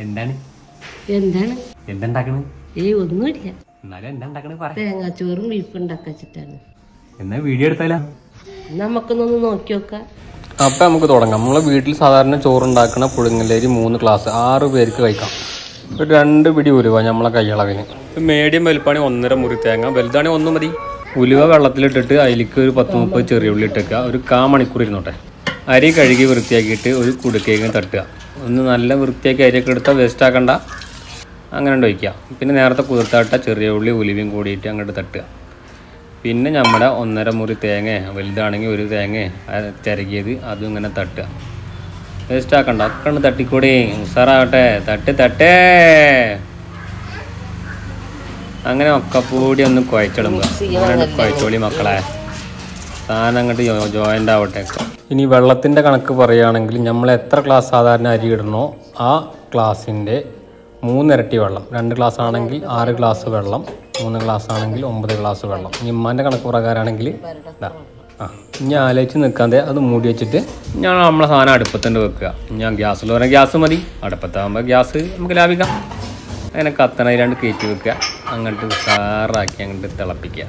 എന്താണ്? എന്താണ്? എന്തുണ്ടാക്കണ്? ഏയ് ഒന്നുമില്ല എന്നാലും എന്താ ഉണ്ടാക്കണ പറ. തേങ്ങാച്ചോറും ബീഫ് ഉണ്ടാക്കിച്ചിട്ടാണ് എന്നാ വീഡിയോ എടുത്താലോ? നമുക്കൊന്നൊന്ന് നോക്കി നോക്കാം. അപ്പം നമുക്ക് തുടങ്ങാം. നമ്മളെ വീട്ടിൽ സാധാരണ ചോറുണ്ടാക്കുന്ന പുഴുങ്ങലേരി മൂന്ന് ക്ലാസ് ആറ് പേർക്ക് കഴിക്കാം. ഒരു രണ്ട് പിടി ഉലുവ നമ്മളെ കൈയളവിന്. മീഡിയം വലുപ്പാണി ഒന്നര മുറി തേങ്ങ. വലുതാണെങ്കിൽ ഒന്നും മതി. ഉലുവ വെള്ളത്തിലിട്ടിട്ട് അതിലേക്ക് ഒരു പത്ത് മുപ്പത് ചെറിയ ഉള്ളി ഇട്ടേക്കുക. ഒരു കാ മണിക്കൂർ ഇരുന്നോട്ടെ. അരി കഴുകി വൃത്തിയാക്കിയിട്ട് ഒരു കുടുക്കേക്കും തട്ടുക. ഒന്ന് നല്ല വൃത്തിയാക്കി അരിയൊക്കെ എടുത്താൽ വേസ്റ്റ് ആക്കണ്ട. അങ്ങനെ വയ്ക്കുക പിന്നെ നേരത്തെ കുതിർത്താട്ട ചെറിയ ഉള്ളി ഉലുവയും കൂടിയിട്ട് അങ്ങോട്ട് തട്ടുക. പിന്നെ നമ്മുടെ ഒന്നര മുറി തേങ്ങ വലുതാണെങ്കിൽ ഒരു തേങ്ങ ചിരകിയത് അതും ഇങ്ങനെ തട്ടുക. വേസ്റ്റ് ആക്കണ്ട. അക്ക തട്ടിക്കൂടി. ഉസാറാവട്ടെ. തട്ട് തട്ടേ. അങ്ങനെ ഒക്കെ കൂടി ഒന്ന് കുഴച്ചിടുമ്പോൾ കുഴച്ചോളി മക്കളെ. സാധനം അങ്ങോട്ട് ജോയിന്റ് ആവട്ടെ. ഇനി വെള്ളത്തിന്റെ കണക്ക് പറയുകയാണെങ്കിൽ നമ്മൾ എത്ര ഗ്ലാസ് സാധാരണ അരി ഇടണോ ആ ഗ്ലാസിന്റെ മൂന്നിരട്ടി വെള്ളം. രണ്ട് ഗ്ലാസ് ആണെങ്കിൽ ആറ് ഗ്ലാസ് വെള്ളം മൂന്ന് ഗ്ലാസ് ആണെങ്കിൽ ഒമ്പത് ഗ്ലാസ് വെള്ളം. ഇനി ഉമ്മാന്റെ കണക്ക് പ്രകാരമാണെങ്കിൽ ആ. ഇനി ആലോചിച്ച് നിൽക്കാതെ അത് മൂടി വെച്ചിട്ട് ഞാൻ നമ്മളെ സാധനം അടുപ്പത്തുണ്ട് വെക്കുക. ഞാൻ ഗ്യാസിൽ പറഞ്ഞാൽ ഗ്യാസ് മതി. അടുപ്പത്താകുമ്പോൾ ഗ്യാസ് നമുക്ക് ലാഭിക്കാം. അങ്ങനെ കത്തണ രണ്ട് കയറ്റി വെക്കുക. അങ്ങോട്ട് ഉഷാറാക്കി അങ്ങോട്ട് തിളപ്പിക്കുക.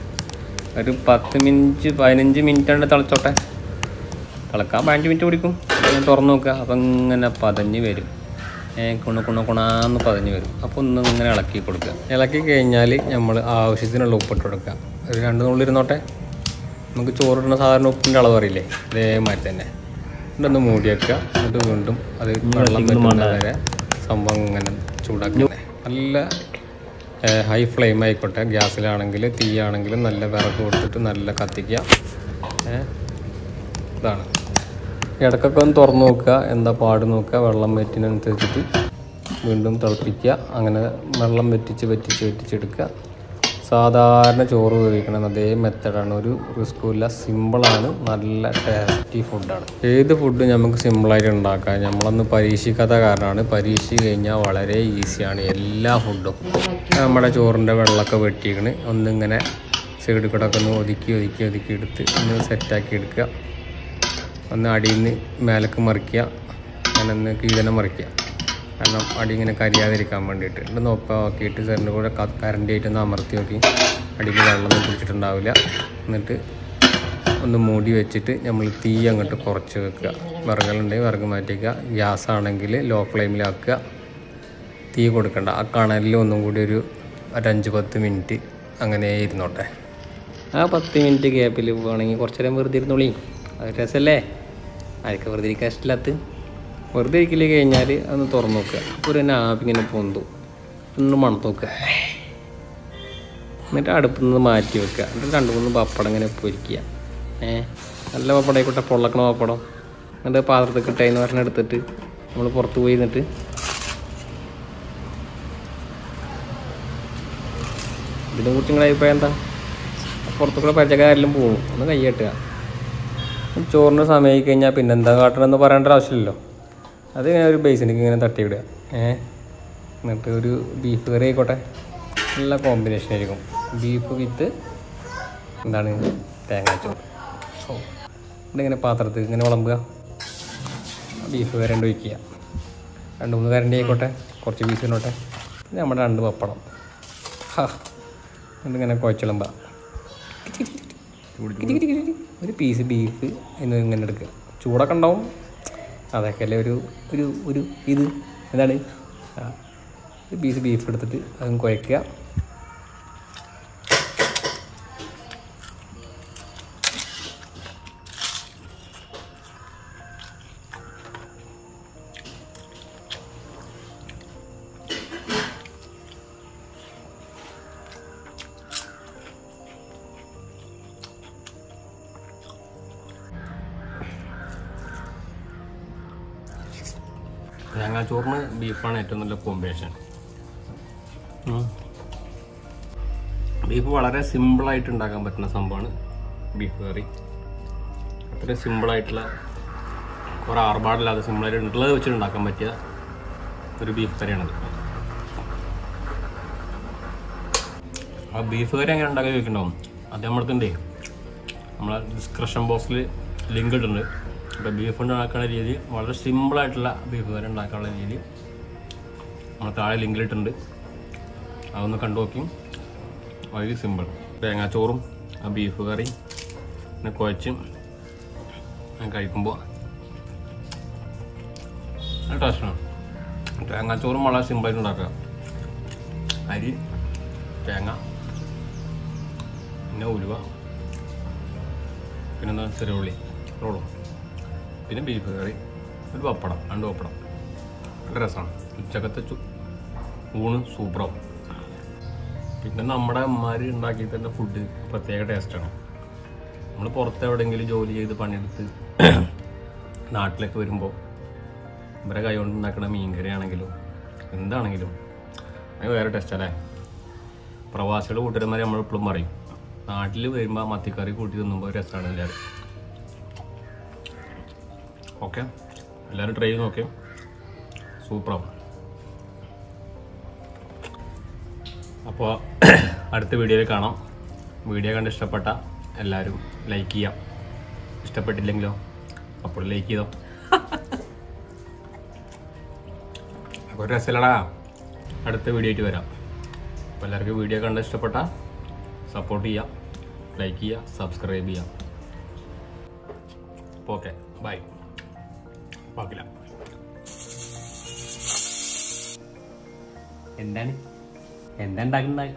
ഒരു പത്ത് മിനിറ്റ് പതിനഞ്ച് മിനിറ്റ് ഉണ്ട് തിളച്ചോട്ടെ. തിളക്കാൻ പതിനഞ്ച് മിനിറ്റ് പിടിക്കും. ഞാൻ തുറന്നു നോക്കുക. അപ്പം ഇങ്ങനെ പതഞ്ഞ് വരും. കുണ കുണ കുണാന്ന് പതഞ്ഞ് വരും. അപ്പോൾ ഒന്ന് ഇങ്ങനെ ഇളക്കി കൊടുക്കുക. ഇളക്കി കഴിഞ്ഞാൽ നമ്മൾ ആവശ്യത്തിനുള്ള ഉപ്പിട്ട് കൊടുക്കുക. ഒരു രണ്ട് നുള്ളിരുന്നോട്ടെ നമുക്ക് ചോറിടുന്ന സാധാരണ ഉപ്പിന്റെ അളവ് അറിയില്ലേ? അതേമാതിരി തന്നെ. എന്നിട്ടൊന്ന് മൂടി വെക്കുക. എന്നിട്ട് വീണ്ടും അത് വെള്ളം പറ്റുന്ന വരെ സംഭവം ഇങ്ങനെ ചൂടാക്കുക നല്ല ഹൈ ഫ്ലെയിം ആയിക്കോട്ടെ. ഗ്യാസിലാണെങ്കിൽ തീയാണെങ്കിലും നല്ല വിറക് കൊടുത്തിട്ട് നല്ല കത്തിക്കുക. ഇതാണ്. ഇടക്കൊക്കെ ഒന്ന് തുറന്നു നോക്കുക. എന്താ പാട് നോക്കുക. വെള്ളം വറ്റിനനുസരിച്ചിട്ട് വീണ്ടും തിളപ്പിക്കുക. അങ്ങനെ വെള്ളം വറ്റിച്ച് വറ്റിച്ച് വറ്റിച്ചെടുക്കുക സാധാരണ ചോറ് ഉപയോഗിക്കണം അതേ മെത്തഡാണ് ഒരു റിസ്ക്കും ഇല്ല. സിമ്പിളാണ് നല്ല ടേസ്റ്റി ഫുഡാണ് ഏത് ഫുഡ് നമുക്ക് സിമ്പിളായിട്ട് ഉണ്ടാക്കാം? നമ്മളൊന്ന് പരീക്ഷിക്കാത്ത കാരണമാണ്. പരീക്ഷിച്ച് കഴിഞ്ഞാൽ വളരെ ഈസിയാണ് എല്ലാ ഫുഡും നമ്മുടെ ചോറിന്റെ വെള്ളമൊക്കെ വെട്ടിക്കണ് ഒന്നിങ്ങനെ സൈഡ് കൂടെ ഒക്കെ ഒന്ന് ഒതുക്കി ഒതുക്കി ഒതുക്കി എടുത്ത് ഒന്ന് സെറ്റാക്കി എടുക്കുക. ഒന്ന് അടിയിൽ നിന്ന് മേലേക്ക് മറിക്കുക. അങ്ങനെ ഒന്ന് കീഴനെ മറിക്കുക. കാരണം അടി ഇങ്ങനെ കരിയാതിരിക്കാൻ വേണ്ടിയിട്ട്. നോപ്പ നോക്കിയിട്ട് സെറിന്റെ കൂടെ കറണ്ട് ആയിട്ട് ഒന്ന് അമർത്തി നോക്കി. അടിയിൽ വെള്ളമൊന്നും പിടിച്ചിട്ടുണ്ടാവില്ല എന്നിട്ട് ഒന്ന് മൂടി വെച്ചിട്ട് നമ്മൾ തീ അങ്ങോട്ട് കുറച്ച് വെക്കുക. വിറകലുണ്ടെങ്കിൽ വിറക് മാറ്റി വയ്ക്കുക ഗ്യാസ് ആണെങ്കിൽ ലോ ഫ്ലെയിമിലാക്കുക തീ കൊടുക്കണ്ട. ആ കണലിൽ ഒന്നും കൂടി ഒരു ഒരഞ്ച് പത്ത് മിനിറ്റ് അങ്ങനെ ഇരുന്നോട്ടെ. ആ പത്ത് മിനിറ്റ് ഗ്യാപ്പിൽ പോകണമെങ്കിൽ കുറച്ച് നേരം വെറുതെ ഇരുന്നോളി. അത് രസമല്ലേ? ആർക്ക് വെറുതെ ഇരിക്കാൻ ഇഷ്ടമില്ലാത്ത വെറുതെ ഇരിക്കില്ല കഴിഞ്ഞാൽ അന്ന് തുറന്ന് നോക്കുക. ഒരു തന്നെ ഇങ്ങനെ പൊന്തു. ഒന്ന് മണത്ത് നോക്കുക. എന്നിട്ട് അടുപ്പിൽ നിന്ന് മാറ്റി വെക്കുക. എന്നിട്ട് രണ്ട് മൂന്ന് പപ്പടം ഇങ്ങനെ പൊരിക്കുക. ഏ നല്ല പപ്പടം ആയിക്കോട്ടെ പൊള്ളക്കണ പപ്പടം. എന്നിട്ട് പാത്രത്തിൽ കിട്ടായിന്ന് പറഞ്ഞ എടുത്തിട്ട് നമ്മൾ പുറത്ത് പോയി നിന്നിട്ട് ഇതിനെ കുറിച്ച് നിങ്ങളുടെ അഭിപ്രായം എന്താ? പുറത്തുകൂടെ പരിചയക്കാരെല്ലാം പോകും ഒന്ന് കൈ കെട്ടുക. ചോറിന് സമയമായി കഴിഞ്ഞാൽ പിന്നെന്താ കാട്ടണമെന്ന് പറയേണ്ട ആവശ്യമില്ലല്ലോ. അത് ഇങ്ങനെ ഒരു ബേസിലേക്ക് ഇങ്ങനെ തട്ടിയിടുക. ഏഹ് എന്നിട്ട് ഒരു ബീഫ് കറി ആയിക്കോട്ടെ. നല്ല കോമ്പിനേഷൻ ആയിരിക്കും. ബീഫ് വിത്ത് എന്താണ്? തേങ്ങാച്ചോറ് ഓ. ഇങ്ങനെ പാത്രത്തിൽ ഇങ്ങനെ വിളമ്പുക? ബീഫ് കറി രണ്ട് വയ്ക്കുക രണ്ട് മൂന്ന് കരണ്ടി ആയിക്കോട്ടെ. കുറച്ച് ബീഫ് ഇന്നോട്ടെ പിന്നെ നമ്മുടെ രണ്ട് പപ്പടം. ഹാ. എന്നിട്ടിങ്ങനെ കുഴച്ചിളമ്പ ഒരു പീസ് ബീഫ് എന്ന് ഇങ്ങനെ എടുക്കുക. ചൂടൊക്കെ ഉണ്ടാവും. അതൊക്കെ അല്ലേ? ഒരു ഒരു ഒരു ഇത് എന്താണ്? ഒരു പീസ് ബീഫ് എടുത്തിട്ട് അതും കുഴക്കുക തേങ്ങാച്ചോറിന് ബീഫാണ് ഏറ്റവും നല്ല കോമ്പിനേഷൻ ബീഫ് വളരെ സിമ്പിളായിട്ട് ഉണ്ടാക്കാൻ പറ്റുന്ന സംഭവമാണ് ബീഫ് കറി. അത്ര സിമ്പിളായിട്ടുള്ള കുറേ ആർഭാടില്ലാതെ സിമ്പിളായിട്ട് ഉള്ളത് വെച്ചിട്ട് ഉണ്ടാക്കാൻ പറ്റിയ ഒരു ബീഫ് കറിയാണത് ആ ബീഫ് കറി എങ്ങനെ ഉണ്ടാക്കാൻ ചോദിക്കണ്ടാവും അത് നമ്മളത്തിന്റെ നമ്മളെ ഡിസ്ക്രിപ്ഷൻ ബോക്സിൽ ലിങ്ക് ഇട്ടുണ്ട് അപ്പോൾ ബീഫ് കൊണ്ട് ഉണ്ടാക്കുന്ന രീതി വളരെ സിമ്പിളായിട്ടുള്ള ബീഫ് കറി ഉണ്ടാക്കാനുള്ള രീതി. നമ്മൾ താഴെ ലിങ്കിലിട്ടുണ്ട്. അതൊന്ന് കണ്ടു നോക്കി. വളരെ സിമ്പിൾ തേങ്ങാച്ചോറും ആ ബീഫ് കറി പിന്നെ കുഴച്ചും കഴിക്കുമ്പോൾ ടേസ്റ്റാണ് തേങ്ങാച്ചോറും വളരെ സിമ്പിളായിട്ട് ഉണ്ടാക്കുക. അരി തേങ്ങ പിന്നെ ഉലുവ പിന്നെന്താ ചെറിയ ഉള്ളി. റോളും പിന്നെ ബീഫ് കറി ഒരു പപ്പടം രണ്ട് പപ്പടം. നല്ല രസമാണ് ഉച്ചക്കത്തെ ഊണ് സൂപ്പറാവും. പിന്നെ നമ്മുടെ അമ്മമാർ ഉണ്ടാക്കി തന്നെ ഫുഡ് പ്രത്യേക ടേസ്റ്റാണ് നമ്മൾ പുറത്ത് എവിടെയെങ്കിലും ജോലി ചെയ്ത് പണിയെടുത്ത് നാട്ടിലേക്ക് വരുമ്പോൾ ഇവരെ കൈ കൊണ്ട് ഉണ്ടാക്കുന്ന മീൻകറി ആണെങ്കിലും എന്താണെങ്കിലും അത് വേറെ ടേസ്റ്റ് അല്ലേ? പ്രവാസികൾ കൂട്ടുകാരന്മാരെ നമ്മളെപ്പോഴും പറയും നാട്ടിൽ വരുമ്പോൾ മത്തിക്കറി കൂട്ടി തിന്നുമ്പോൾ രസമാണ് എല്ലാവരും ഓക്കെ. എല്ലാവരും ട്രൈ ചെയ്ത് നോക്കിയോ സൂപ്പറാവും. അപ്പോൾ അടുത്ത വീഡിയോയിൽ കാണാം. വീഡിയോ കണ്ട് ഇഷ്ടപ്പെട്ട എല്ലാവരും ലൈക്ക് ചെയ്യാം. ഇഷ്ടപ്പെട്ടില്ലെങ്കിലോ അപ്പോൾ ലൈക്ക് ചെയ്തോ. അപ്പോൾ ഒരു രസമില്ലടാ അടുത്ത വീഡിയോ ആയിട്ട് വരാം. അപ്പോൾ എല്ലാവർക്കും വീഡിയോ കണ്ട് ഇഷ്ടപ്പെട്ട സപ്പോർട്ട് ചെയ്യാം. ലൈക്ക് ചെയ്യുക സബ്സ്ക്രൈബ് ചെയ്യാം. അപ്പോൾ ഓക്കെ ബൈ ബാക്കില്ല എന്താണ്? എന്താ ഉണ്ടാക്കുന്നത്